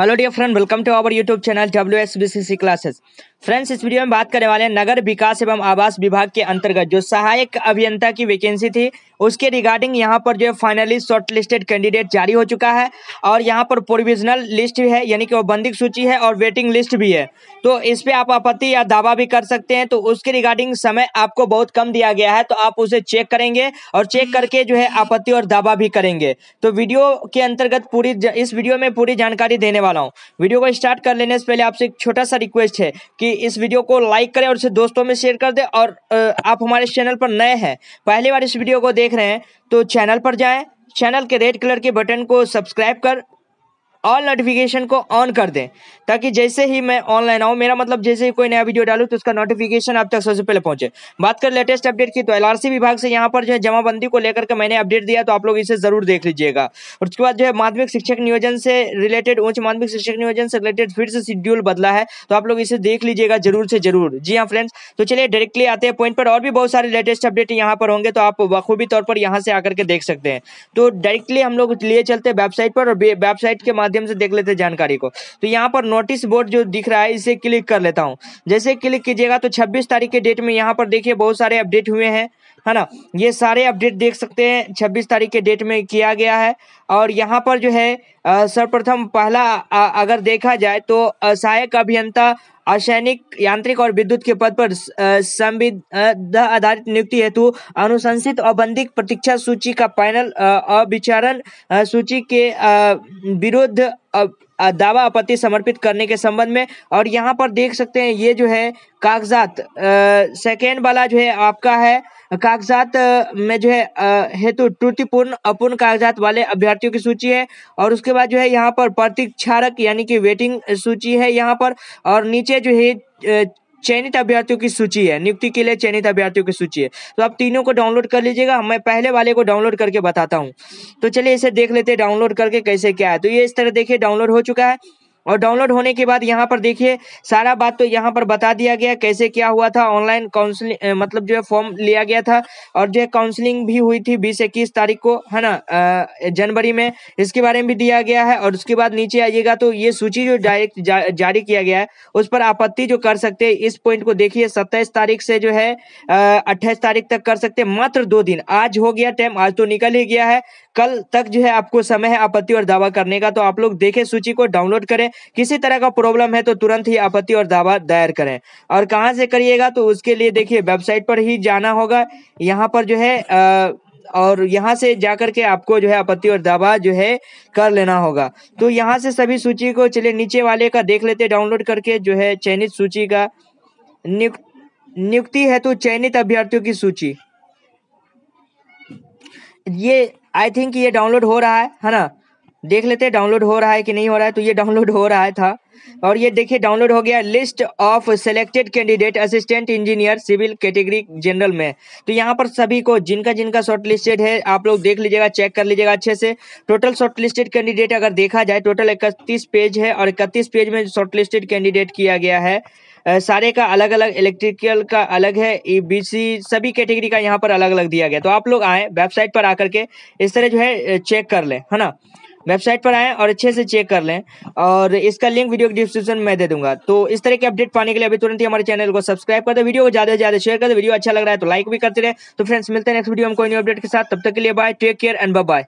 Hello dear friend welcome to our YouTube channel W S B C C classes friends इस वीडियो में बात करने वाले हैं नगर विकास एवं आवास विभाग के अंतर्गत। जो सहायक अभियंता की वैकेंसी थी, उसके रिगार्डिंग यहाँ पर जो है फाइनली शॉर्ट लिस्टेड कैंडिडेट जारी हो चुका है और यहाँ पर प्रोविजनल लिस्ट भी है, यानी कि वो बंदिक सूची है और वेटिंग लिस्ट भी है। तो इस पे आप आपत्ति या दावा भी कर सकते हैं तो उसके रिगार्डिंग समय आपको बहुत कम दिया गया है तो आप उसे चेक करेंगे और चेक करके जो है आपत्ति और दावा भी करेंगे। तो वीडियो के अंतर्गत पूरी इस वीडियो में पूरी जानकारी देने वाला हूँ। वीडियो को स्टार्ट कर लेने से पहले आपसे एक छोटा सा रिक्वेस्ट है कि इस वीडियो को लाइक करें और इसे दोस्तों में शेयर कर दें और आप हमारे चैनल पर नए हैं, पहली बार इस वीडियो को देख रहे हैं तो चैनल पर जाएँ चैनल के रेड कलर के बटन को सब्सक्राइब कर ऑल नोटिफिकेशन को ऑन कर दें, ताकि जैसे ही मैं ऑनलाइन आऊँ, मेरा मतलब जैसे ही कोई नया वीडियो डालूँ तो उसका नोटिफिकेशन आप तक सबसे पहले पहुँचे। बात कर लेटेस्ट अपडेट की तो एलआरसी विभाग से यहाँ पर जो है जमाबंदी को लेकर के मैंने अपडेट दिया तो आप लोग इसे ज़रूर देख लीजिएगा। और उसके बाद जो है माध्यमिक शिक्षक नियोजन से रिलेटेड उच्च माध्यमिक शिक्षक नियोजन से रिलेटेड फिर से शेड्यूल बदला है तो आप लोग इसे देख लीजिएगा ज़रूर से ज़रूर। जी हाँ फ्रेंड्स तो चलिए डायरेक्टली आते हैं पॉइंट पर, और भी बहुत सारे लेटेस्ट अपडेट यहाँ पर होंगे तो आप बखूबी तौर पर यहाँ से आकर के देख सकते हैं। तो डायरेक्टली हम लोग लिए चलते हैं वेबसाइट पर, और वेबसाइट के माध्यम से देख लेते जानकारी को। तो यहाँ पर नोटिस बोर्ड जो दिख रहा है, इसे क्लिक कर लेता हूँ। जैसे क्लिक कीजिएगा तो 26 तारीख के डेट में यहाँ पर देखिए बहुत सारे अपडेट हुए हैं, है ना? ये सारे अपडेट देख सकते हैं 26 तारीख के डेट में किया गया है। और यहाँ पर जो है सर्वप्रथम पहला अगर देखा जाए तो सहायक अभियंता असैनिक यांत्रिक और विद्युत के पद पर संविधा आधारित नियुक्ति हेतु अनुशंसित अबंधिक प्रतीक्षा सूची का पैनल अविचारण सूची के विरुद्ध दावा आपत्ति समर्पित करने के संबंध में। और यहाँ पर देख सकते हैं, ये जो है कागजात सेकेंड वाला जो है आपका है कागजात में जो है हेतु त्रुटिपूर्ण, अपूर्ण कागजात वाले अभ्यर्थियों की सूची है और उसके बाद जो है यहाँ पर प्रतीक्षारक यानी कि वेटिंग सूची है यहाँ पर और नीचे जो है चयनित अभ्यर्थियों की सूची है, नियुक्ति के लिए चयनित अभ्यर्थियों की सूची है। तो आप तीनों को डाउनलोड कर लीजिएगा, मैं पहले वाले को डाउनलोड करके बताता हूँ। तो चलिए इसे देख लेते हैं, डाउनलोड करके कैसे क्या है। तो ये इस तरह देखिए, डाउनलोड हो चुका है। और डाउनलोड होने के बाद यहाँ पर देखिए सारा बात तो यहाँ पर बता दिया गया कैसे क्या हुआ था ऑनलाइन काउंसलिंग मतलब जो है फॉर्म लिया गया था और जो है काउंसलिंग भी हुई थी बीस इक्कीस तारीख को है ना जनवरी में इसके बारे में भी दिया गया है और उसके बाद नीचे आइएगा तो ये सूची जो डायरेक्ट जा, जारी किया गया है उस पर आपत्ति जो कर सकते हैं इस पॉइंट को देखिए सत्ताईस तारीख से जो है अट्ठाईस तारीख तक कर सकते हैं मात्र दो दिन आज हो गया टाइम आज तो निकल ही गया है कल तक जो है आपको समय है आपत्ति और दावा करने का तो आप लोग देखें सूची को डाउनलोड करें किसी तरह का प्रॉब्लम है तो तुरंत ही आपत्ति और दावा दायर करें। और कहाँ से करिएगा तो उसके लिए देखिए वेबसाइट पर ही जाना होगा। यहाँ पर जो है आ, और यहाँ से जाकर के आपको जो है आपत्ति और दावा जो है कर लेना होगा। तो यहाँ से सभी सूची को चलिए नीचे वाले का देख लेते डाउनलोड करके जो है चयनित सूची का। नियुक्ति है तो चयनित अभ्यर्थियों की सूची। ये आई थिंक ये डाउनलोड हो रहा है है ना? देख लेते हैं डाउनलोड हो रहा है कि नहीं हो रहा है तो ये डाउनलोड हो रहा था। और ये देखिए डाउनलोड हो गया list of selected candidate assistant engineer civil category general में। तो यहाँ पर सभी को जिनका जिनका शॉर्ट लिस्टेड है, आप लोग देख लीजिएगा चेक कर लीजिएगा अच्छे से। टोटल शॉर्ट लिस्टेड कैंडिडेट अगर देखा जाए टोटल इकतीस पेज है और इकतीस पेज में शॉर्ट लिस्टेड कैंडिडेट किया गया है। सारे का अलग अलग इलेक्ट्रिकल का अलग है ईबीसी सभी कैटेगरी का यहाँ पर अलग अलग दिया गया। तो आप लोग आए वेबसाइट पर आकर के इस तरह जो है चेक कर लें, है ना? वेबसाइट पर आएँ और अच्छे से चेक कर लें और इसका लिंक वीडियो के डिस्क्रिप्शन में दे दूँगा। तो इस तरह के अपडेट पाने के लिए अभी तुरंत ही हमारे चैनल को सब्सक्राइब कर दे। वीडियो को ज़्यादा से ज़्यादा शेयर कर दे। वीडियो अच्छा लग रहा है तो लाइक भी करते रहे। तो फ्रेंड्स मिलते हैं नेक्स्ट वीडियो में कोई न्यू अपडेट के साथ। तब तक के लिए bye take care and bye